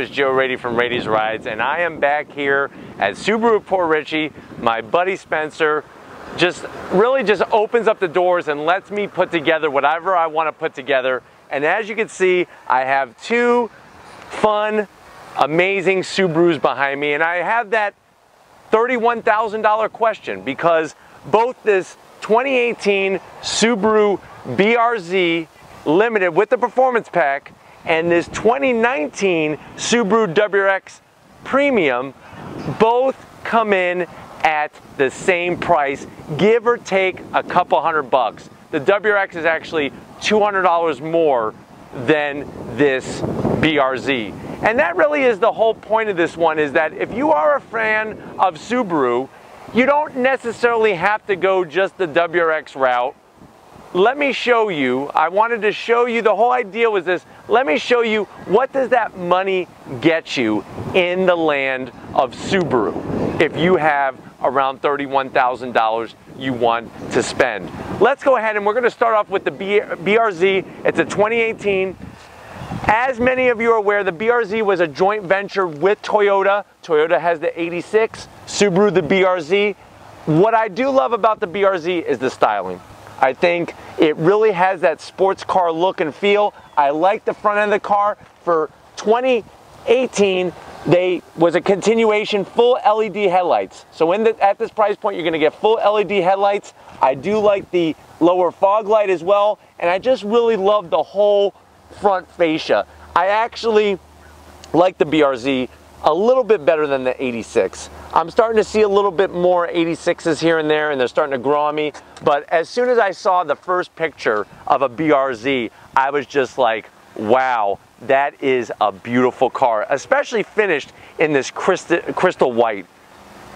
up? It's Joe Raiti from Raiti's Rides, and I am back here at Subaru Port Richey. My buddy Spencer just really just opens up the doors and lets me put together whatever I want to put together. And as you can see, I have two fun, amazing Subarus behind me, and I have that $31,000 question because both this 2018 Subaru BRZ Limited with the Performance Pack and this 2019 Subaru WRX Premium both come in at the same price, give or take a couple hundred bucks. The WRX is actually $200 more than this BRZ. And that really is the whole point of this one is that if you are a fan of Subaru, you don't necessarily have to go just the WRX route let me show you, I wanted to show you, the whole idea was this, let me show you what does that money get you in the land of Subaru if you have around $31,000 you want to spend. Let's go ahead and we're gonna start off with the BRZ. It's a 2018. As many of you are aware, the BRZ was a joint venture with Toyota. Toyota has the 86, Subaru the BRZ. What I do love about the BRZ is the styling. I think it really has that sports car look and feel. I like the front end of the car. For 2018, they was a continuation full LED headlights. So in the, at this price point, you're gonna get full LED headlights. I do like the lower fog light as well. And I just really love the whole front fascia. I actually like the BRZ a little bit better than the 86. I'm starting to see a little bit more 86s here and there and they're starting to grow on me. But as soon as I saw the first picture of a BRZ, I was just like, wow, that is a beautiful car, especially finished in this crystal, crystal white.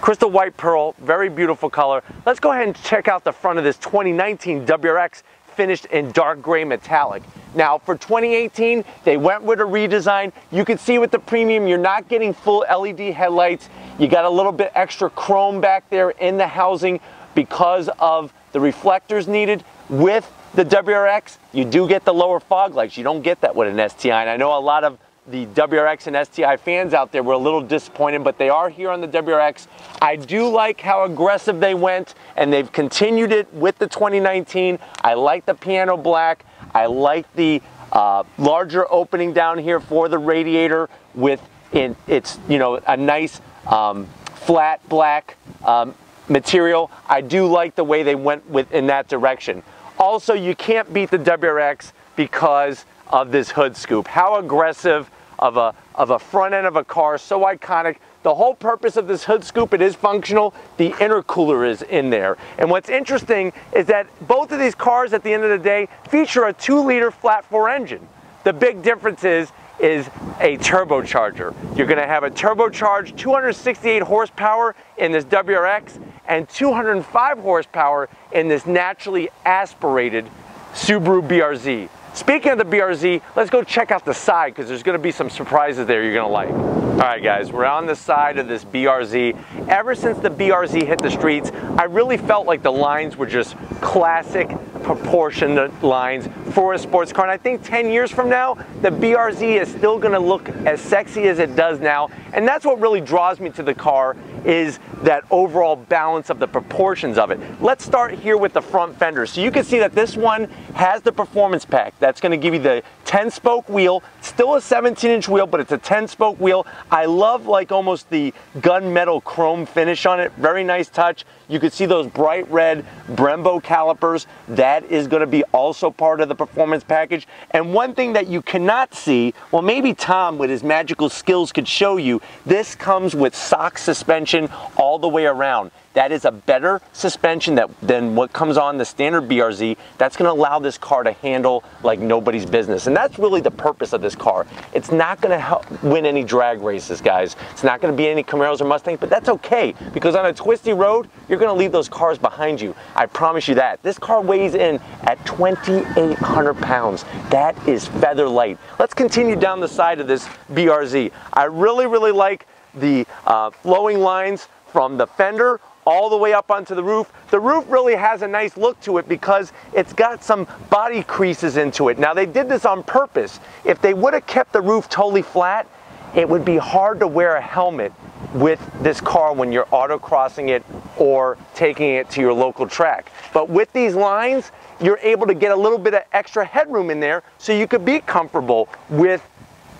Crystal white pearl, very beautiful color. Let's go ahead and check out the front of this 2019 WRX finished in dark gray metallic. Now for 2018, they went with a redesign. You can see with the premium, you're not getting full LED headlights. You got a little bit extra chrome back there in the housing because of the reflectors needed. With the WRX, you do get the lower fog lights. You don't get that with an STI. And I know a lot of the WRX and STI fans out there were a little disappointed, but they are here on the WRX. I do like how aggressive they went, and they've continued it with the 2019. I like the piano black. I like the uh, larger opening down here for the radiator with in, it's, you know, a nice um, flat black um, material. I do like the way they went with in that direction. Also, you can't beat the WRX because of this hood scoop. How aggressive of a, of a front end of a car, so iconic. The whole purpose of this hood scoop, it is functional. The intercooler is in there. And what's interesting is that both of these cars at the end of the day feature a two liter flat four engine. The big difference is, is a turbocharger. You're gonna have a turbocharged 268 horsepower in this WRX and 205 horsepower in this naturally aspirated Subaru BRZ. Speaking of the BRZ, let's go check out the side because there's gonna be some surprises there you're gonna like. All right guys, we're on the side of this BRZ. Ever since the BRZ hit the streets, I really felt like the lines were just classic proportioned lines for a sports car. And I think 10 years from now, the BRZ is still gonna look as sexy as it does now. And that's what really draws me to the car is that overall balance of the proportions of it. Let's start here with the front fender. So you can see that this one has the performance pack. That's gonna give you the 10 spoke wheel, still a 17 inch wheel, but it's a 10 spoke wheel. I love like almost the gunmetal chrome finish on it. Very nice touch. You can see those bright red Brembo calipers. That is gonna be also part of the performance package. And one thing that you cannot see, well maybe Tom with his magical skills could show you, this comes with SACHS suspension all the way around. That is a better suspension that, than what comes on the standard BRZ. That's gonna allow this car to handle like nobody's business. And that's really the purpose of this car. It's not gonna help win any drag races, guys. It's not gonna be any Camaros or Mustangs, but that's okay because on a twisty road, you're gonna leave those cars behind you. I promise you that. This car weighs in at 2,800 pounds. That is feather light. Let's continue down the side of this BRZ. I really, really like the uh, flowing lines from the fender all the way up onto the roof. The roof really has a nice look to it because it's got some body creases into it. Now they did this on purpose. If they would have kept the roof totally flat, it would be hard to wear a helmet with this car when you're autocrossing it or taking it to your local track. But with these lines, you're able to get a little bit of extra headroom in there so you could be comfortable with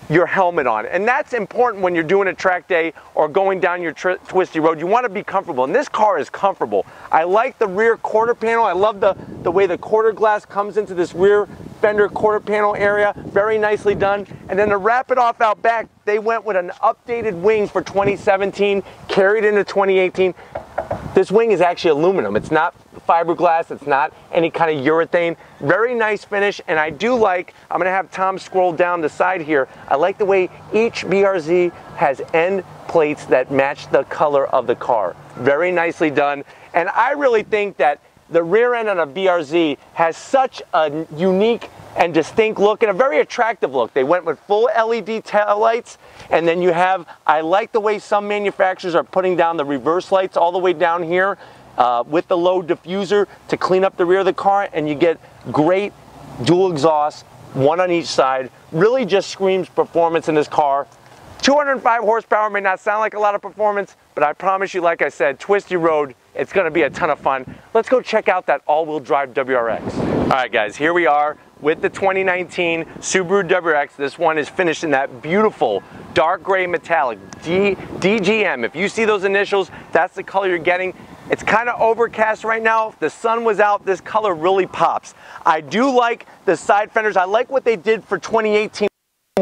your helmet on. And that's important when you're doing a track day or going down your twisty road. You want to be comfortable. And this car is comfortable. I like the rear quarter panel. I love the, the way the quarter glass comes into this rear fender quarter panel area. Very nicely done. And then to wrap it off out back, they went with an updated wing for 2017, carried into 2018. This wing is actually aluminum. It's not fiberglass. It's not any kind of urethane. Very nice finish. And I do like, I'm gonna have Tom scroll down the side here. I like the way each BRZ has end plates that match the color of the car. Very nicely done. And I really think that the rear end on a BRZ has such a unique and distinct look and a very attractive look. They went with full LED tail lights and then you have, I like the way some manufacturers are putting down the reverse lights all the way down here uh, with the low diffuser to clean up the rear of the car and you get great dual exhaust, one on each side. Really just screams performance in this car. 205 horsepower may not sound like a lot of performance, but I promise you, like I said, twisty road, it's gonna be a ton of fun. Let's go check out that all-wheel drive WRX. All right, guys, here we are with the 2019 Subaru WRX. This one is finished in that beautiful dark gray metallic D DGM. If you see those initials, that's the color you're getting. It's kind of overcast right now. If the sun was out, this color really pops. I do like the side fenders. I like what they did for 2018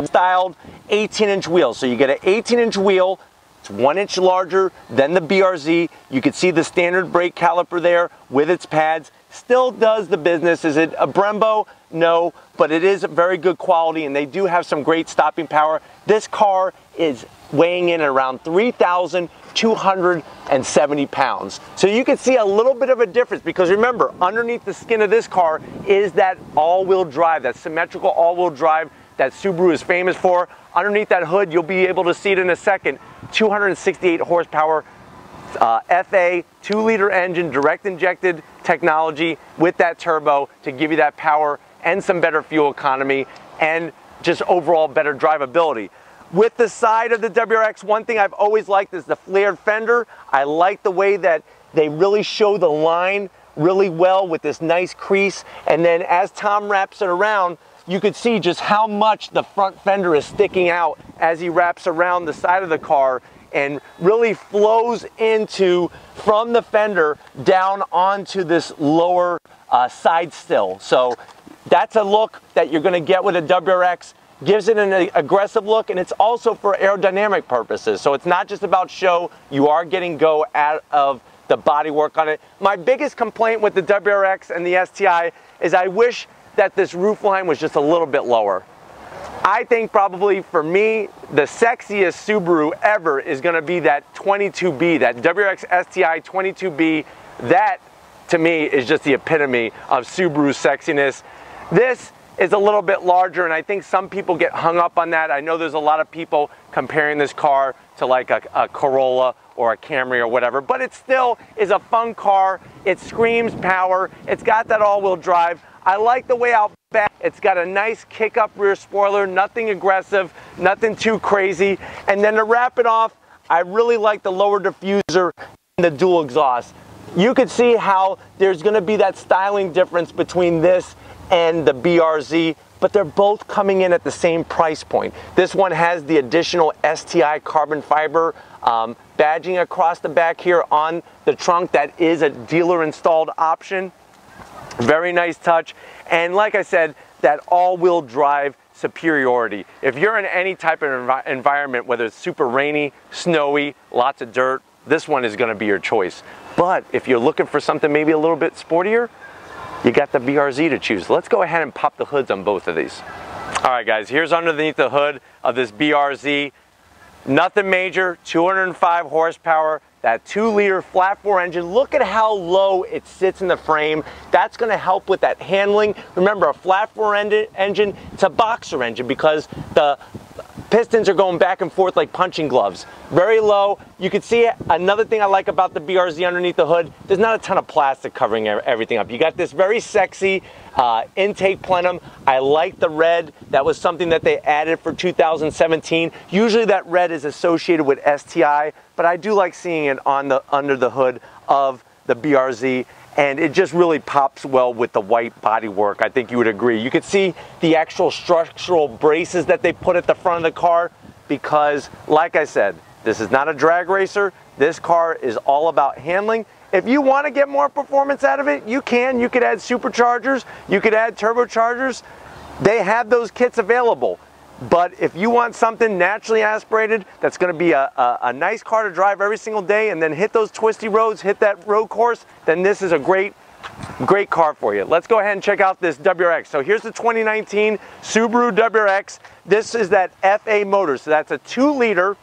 styled 18 inch wheels. So you get an 18 inch wheel, it's one inch larger than the BRZ. You can see the standard brake caliper there with its pads. Still does the business. Is it a Brembo? No, but it is very good quality and they do have some great stopping power. This car is weighing in at around 3,270 pounds. So you can see a little bit of a difference because remember, underneath the skin of this car is that all-wheel drive, that symmetrical all-wheel drive that Subaru is famous for. Underneath that hood, you'll be able to see it in a second, 268 horsepower uh, FA 2 liter engine, direct injected technology with that turbo to give you that power and some better fuel economy and just overall better drivability. With the side of the WRX, one thing I've always liked is the flared fender. I like the way that they really show the line really well with this nice crease. And then as Tom wraps it around, you could see just how much the front fender is sticking out as he wraps around the side of the car and really flows into from the fender down onto this lower uh, side still. So that's a look that you're going to get with a WRX. Gives it an aggressive look and it's also for aerodynamic purposes. So it's not just about show, you are getting go out of the bodywork on it. My biggest complaint with the WRX and the STI is I wish that this roof line was just a little bit lower. I think probably for me, the sexiest Subaru ever is gonna be that 22B, that WRX STI 22B. That, to me, is just the epitome of Subaru sexiness. This is a little bit larger, and I think some people get hung up on that. I know there's a lot of people comparing this car to like a, a Corolla or a Camry or whatever, but it still is a fun car. It screams power. It's got that all-wheel drive. I like the way out back. It's got a nice kick-up rear spoiler, nothing aggressive, nothing too crazy. And then to wrap it off, I really like the lower diffuser and the dual exhaust. You could see how there's gonna be that styling difference between this and the BRZ, but they're both coming in at the same price point. This one has the additional STI carbon fiber um, badging across the back here on the trunk. That is a dealer installed option. Very nice touch. And like I said, that all-wheel drive superiority. If you're in any type of env environment, whether it's super rainy, snowy, lots of dirt, this one is gonna be your choice. But if you're looking for something maybe a little bit sportier, you got the BRZ to choose. Let's go ahead and pop the hoods on both of these. All right guys, here's underneath the hood of this BRZ. Nothing major, 205 horsepower, that two liter flat four engine. Look at how low it sits in the frame. That's gonna help with that handling. Remember, a flat four engine, it's a boxer engine because the pistons are going back and forth like punching gloves. Very low. You can see. Another thing I like about the BRZ underneath the hood, there's not a ton of plastic covering everything up. You got this very sexy uh, intake plenum. I like the red. That was something that they added for 2017. Usually that red is associated with STI, but I do like seeing it on the under the hood of the BRZ and it just really pops well with the white bodywork. I think you would agree. You can see the actual structural braces that they put at the front of the car because, like I said, this is not a drag racer. This car is all about handling. If you want to get more performance out of it, you can. You could add superchargers, you could add turbochargers. They have those kits available. But if you want something naturally aspirated that's going to be a, a, a, nice car to drive every single day and then hit those twisty roads, hit that road course, then this is a great, great car for you. Let's go ahead and check out this WRX. So here's the 2019 Subaru WRX. This is that FA motor. So that's a two liter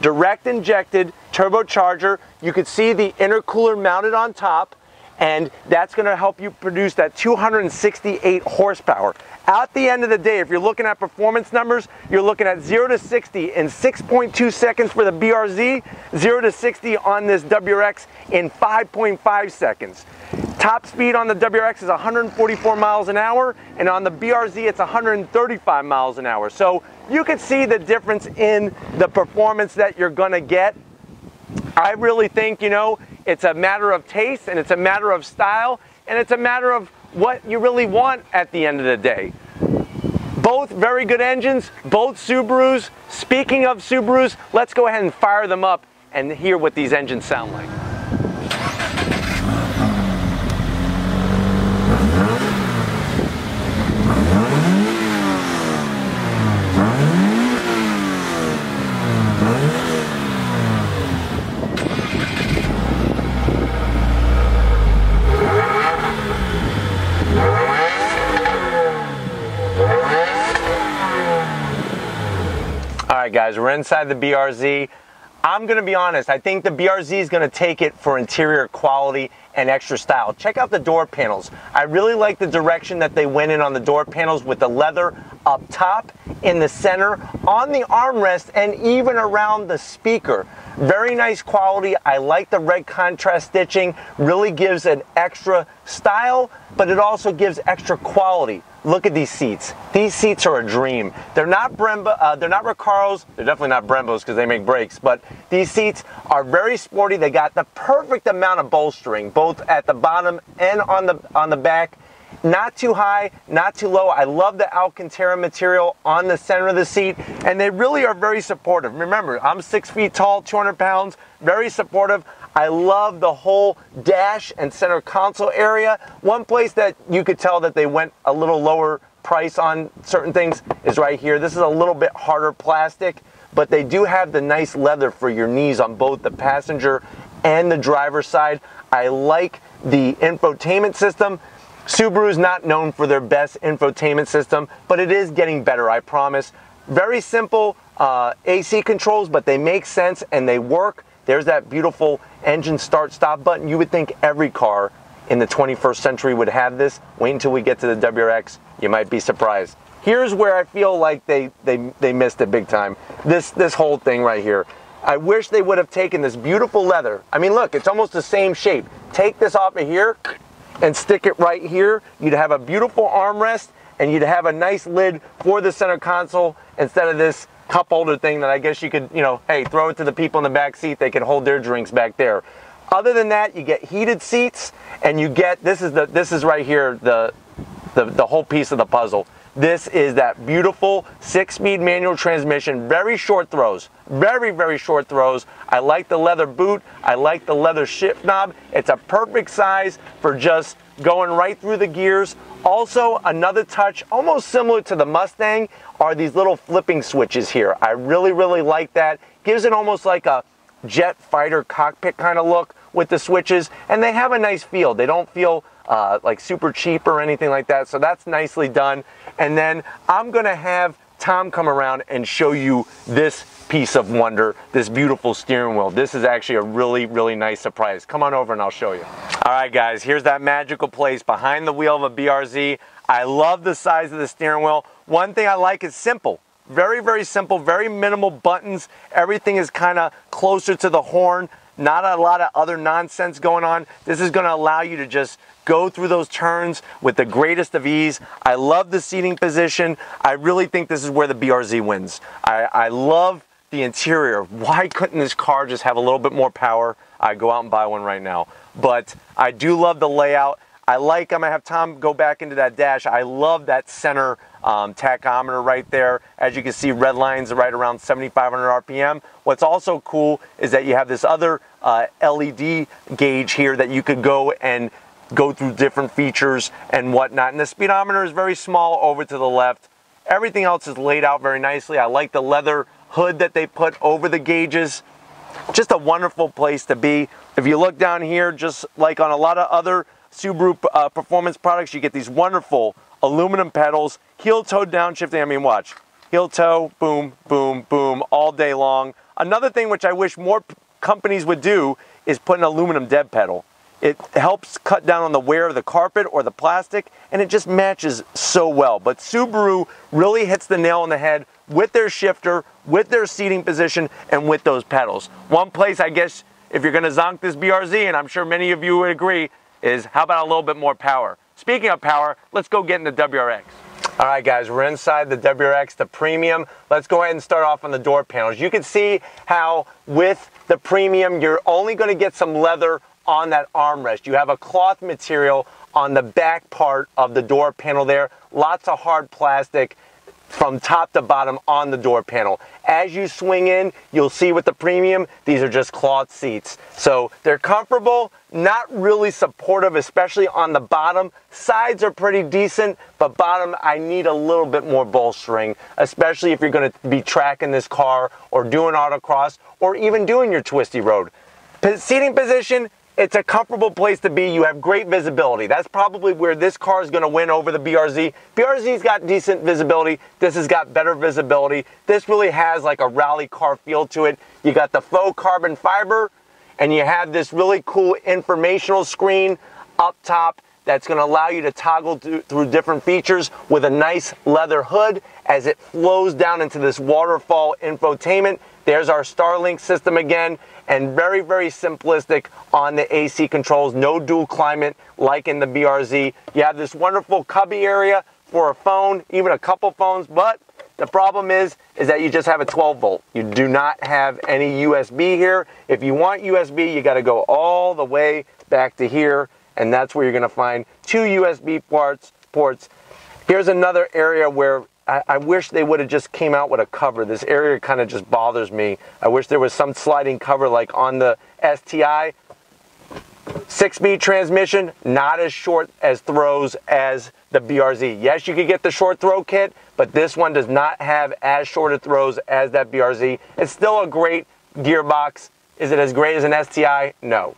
direct injected turbocharger. You can see the intercooler mounted on top and that's going to help you produce that 268 horsepower. At the end of the day, if you're looking at performance numbers, you're looking at 0 to 60 in 6.2 seconds for the BRZ, 0 to 60 on this WRX in 5.5 seconds. Top speed on the WRX is 144 miles an hour, and on the BRZ it's 135 miles an hour. So you can see the difference in the performance that you're gonna get. I really think, you know, it's a matter of taste and it's a matter of style and it's a matter of what you really want at the end of the day. Both very good engines, both Subarus. Speaking of Subarus, let's go ahead and fire them up and hear what these engines sound like. Right, guys, we're inside the BRZ. I'm gonna be honest, I think the BRZ is gonna take it for interior quality and extra style. Check out the door panels. I really like the direction that they went in on the door panels with the leather up top, in the center, on the armrest, and even around the speaker. Very nice quality. I like the red contrast stitching. Really gives an extra style, but it also gives extra quality. Look at these seats. These seats are a dream. They're not Brembo, uh, they're not Recaros. They're definitely not Brembos because they make brakes. But these seats are very sporty. They got the perfect amount of bolstering, both at the bottom and on the on the back. Not too high, not too low. I love the Alcantara material on the center of the seat, and they really are very supportive. Remember, I'm six feet tall, 200 pounds, very supportive. I love the whole dash and center console area. One place that you could tell that they went a little lower price on certain things is right here. This is a little bit harder plastic, but they do have the nice leather for your knees on both the passenger and the driver side. I like the infotainment system. Subaru is not known for their best infotainment system, but it is getting better, I promise. Very simple uh, AC controls, but they make sense and they work. There's that beautiful engine start stop button. You would think every car in the 21st century would have this. Wait until we get to the WRX, you might be surprised. Here's where I feel like they, they, they missed it big time. This, this whole thing right here. I wish they would have taken this beautiful leather. I mean, look, it's almost the same shape. Take this off of here, and stick it right here. You'd have a beautiful armrest and you'd have a nice lid for the center console instead of this cup holder thing that I guess you could, you know, hey, throw it to the people in the back seat. They can hold their drinks back there. Other than that, you get heated seats and you get, this is the, this is right here, the, the, the whole piece of the puzzle. This is that beautiful six-speed manual transmission, very short throws, very, very short throws. I like the leather boot. I like the leather shift knob. It's a perfect size for just going right through the gears. Also, another touch, almost similar to the Mustang, are these little flipping switches here. I really, really like that. Gives it almost like a jet fighter cockpit kind of look with the switches, and they have a nice feel. They don't feel uh, like super cheap or anything like that. So that's nicely done. And then I'm gonna have Tom come around and show you this piece of wonder, this beautiful steering wheel. This is actually a really, really nice surprise. Come on over and I'll show you. All right, guys, here's that magical place behind the wheel of a BRZ. I love the size of the steering wheel. One thing I like is simple. Very, very simple, very minimal buttons. Everything is kind of closer to the horn. Not a lot of other nonsense going on. This is gonna allow you to just go through those turns with the greatest of ease. I love the seating position. I really think this is where the BRZ wins. I, I love the interior. Why couldn't this car just have a little bit more power? I'd go out and buy one right now. But I do love the layout. I like, I'm gonna have Tom go back into that dash. I love that center um, tachometer right there. As you can see, red lines right around 7,500 RPM. What's also cool is that you have this other uh, LED gauge here that you could go and go through different features and whatnot. And the speedometer is very small over to the left. Everything else is laid out very nicely. I like the leather hood that they put over the gauges. Just a wonderful place to be. If you look down here, just like on a lot of other Subaru uh, performance products, you get these wonderful aluminum pedals, heel toe downshifting. I mean, watch. Heel toe, boom, boom, boom, all day long. Another thing which I wish more companies would do is put an aluminum dead pedal. It helps cut down on the wear of the carpet or the plastic, and it just matches so well. But Subaru really hits the nail on the head with their shifter, with their seating position, and with those pedals. One place, I guess, if you're gonna zonk this BRZ, and I'm sure many of you would agree, is how about a little bit more power? Speaking of power, let's go get in the WRX. All right, guys, we're inside the WRX, the Premium. Let's go ahead and start off on the door panels. You can see how with the Premium, you're only gonna get some leather on that armrest. You have a cloth material on the back part of the door panel there. Lots of hard plastic from top to bottom on the door panel. As you swing in, you'll see with the premium, these are just cloth seats. So they're comfortable, not really supportive, especially on the bottom. Sides are pretty decent, but bottom, I need a little bit more bolstering, especially if you're gonna be tracking this car or doing autocross or even doing your twisty road. Seating position, it's a comfortable place to be. You have great visibility. That's probably where this car is going to win over the BRZ. BRZ's got decent visibility. This has got better visibility. This really has like a rally car feel to it. You got the faux carbon fiber and you have this really cool informational screen up top that's going to allow you to toggle through different features with a nice leather hood as it flows down into this waterfall infotainment. There's our Starlink system again and very, very simplistic on the AC controls. No dual climate like in the BRZ. You have this wonderful cubby area for a phone, even a couple phones, but the problem is, is that you just have a 12 volt. You do not have any USB here. If you want USB, you gotta go all the way back to here, and that's where you're gonna find two USB ports. ports. Here's another area where I, I wish they would have just came out with a cover. This area kind of just bothers me. I wish there was some sliding cover like on the STI. Six-speed transmission, not as short as throws as the BRZ. Yes, you could get the short throw kit, but this one does not have as short of throws as that BRZ. It's still a great gearbox. Is it as great as an STI? No.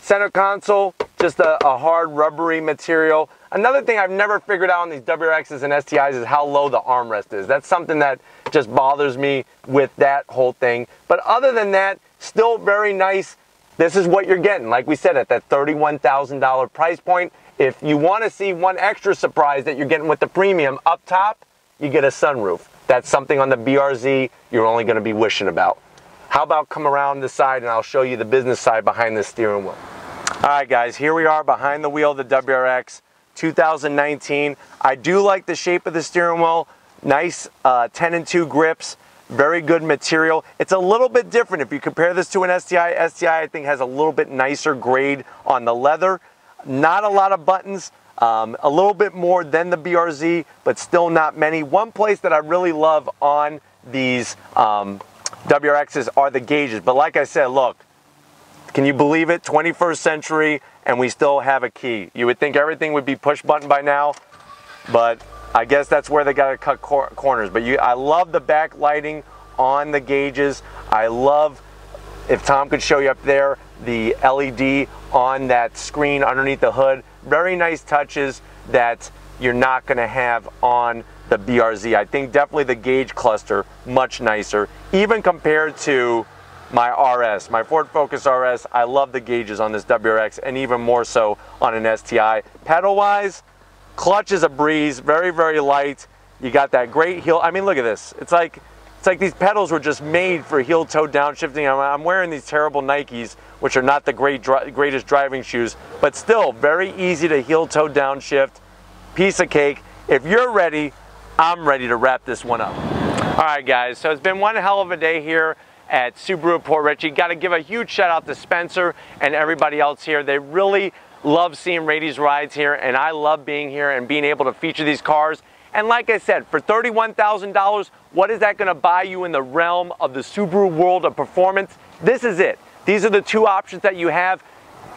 Center console, just a, a hard rubbery material. Another thing I've never figured out on these WRXs and STIs is how low the armrest is. That's something that just bothers me with that whole thing. But other than that, still very nice. This is what you're getting, like we said, at that $31,000 price point. If you want to see one extra surprise that you're getting with the premium, up top, you get a sunroof. That's something on the BRZ you're only going to be wishing about. How about come around the side and I'll show you the business side behind the steering wheel. All right, guys, here we are behind the wheel of the WRX. 2019. I do like the shape of the steering wheel. Nice uh, 10 and 2 grips. Very good material. It's a little bit different if you compare this to an STI. STI I think has a little bit nicer grade on the leather. Not a lot of buttons. Um, a little bit more than the BRZ, but still not many. One place that I really love on these um, WRXs are the gauges. But like I said, look, can you believe it? 21st century, and we still have a key. You would think everything would be push button by now, but I guess that's where they got to cut cor corners. But you, I love the backlighting on the gauges. I love, if Tom could show you up there, the LED on that screen underneath the hood. Very nice touches that you're not going to have on the BRZ. I think definitely the gauge cluster, much nicer, even compared to my RS, my Ford Focus RS. I love the gauges on this WRX and even more so on an STI. Pedal wise, clutch is a breeze, very, very light. You got that great heel. I mean, look at this. It's like it's like these pedals were just made for heel toe downshifting. I'm, I'm wearing these terrible Nikes, which are not the great greatest driving shoes, but still very easy to heel toe downshift. Piece of cake. If you're ready, I'm ready to wrap this one up. All right, guys, so it's been one hell of a day here at Subaru Port Richey. Got to give a huge shout out to Spencer and everybody else here. They really love seeing Raiti's rides here, and I love being here and being able to feature these cars. And like I said, for $31,000, what is that going to buy you in the realm of the Subaru world of performance? This is it. These are the two options that you have.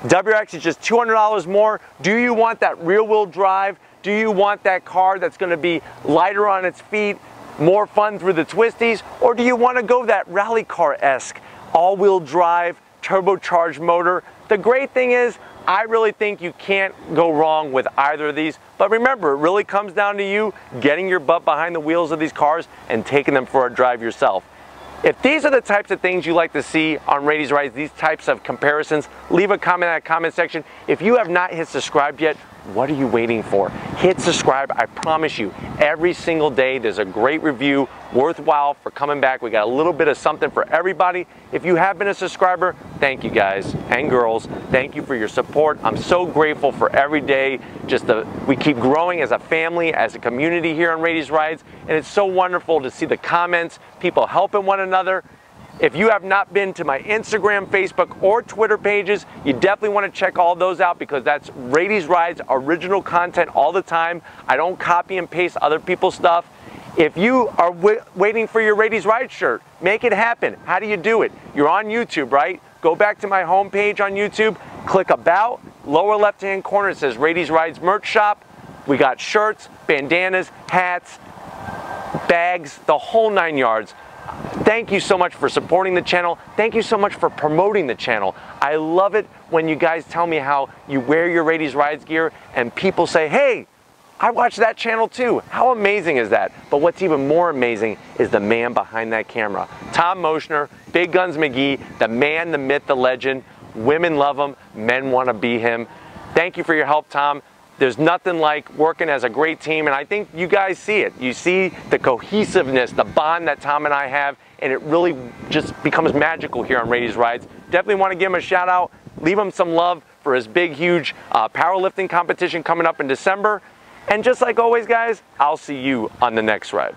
WRX is just $200 more. Do you want that rear wheel drive? Do you want that car that's going to be lighter on its feet, more fun through the twisties? Or do you want to go that rally car-esque, all-wheel drive, turbocharged motor? The great thing is, I really think you can't go wrong with either of these. But remember, it really comes down to you getting your butt behind the wheels of these cars and taking them for a drive yourself. If these are the types of things you like to see on Raiti's Rides, these types of comparisons, leave a comment in that comment section. If you have not hit subscribe yet, what are you waiting for? Hit subscribe. I promise you, every single day there's a great review, worthwhile for coming back. We got a little bit of something for everybody. If you have been a subscriber, thank you guys and girls. Thank you for your support. I'm so grateful for every day. Just the, we keep growing as a family, as a community here on Raiti's Rides, and it's so wonderful to see the comments, people helping one another. If you have not been to my Instagram, Facebook, or Twitter pages, you definitely want to check all those out because that's Raiti's Rides original content all the time. I don't copy and paste other people's stuff. If you are waiting for your Raiti's Ride shirt, make it happen. How do you do it? You're on YouTube, right? Go back to my homepage on YouTube, click About, lower left-hand corner it says Raiti's Rides Merch Shop. We got shirts, bandanas, hats, bags, the whole nine yards. Thank you so much for supporting the channel. Thank you so much for promoting the channel. I love it when you guys tell me how you wear your Raiti's Rides gear and people say, hey, I watch that channel too. How amazing is that? But what's even more amazing is the man behind that camera. Tom Moschner, Big Guns McGee, the man, the myth, the legend. Women love him, men want to be him. Thank you for your help, Tom. There's nothing like working as a great team, and I think you guys see it. You see the cohesiveness, the bond that Tom and I have, and it really just becomes magical here on Raiti's Rides. Definitely want to give him a shout out, leave him some love for his big, huge uh, powerlifting competition coming up in December. And just like always, guys, I'll see you on the next ride.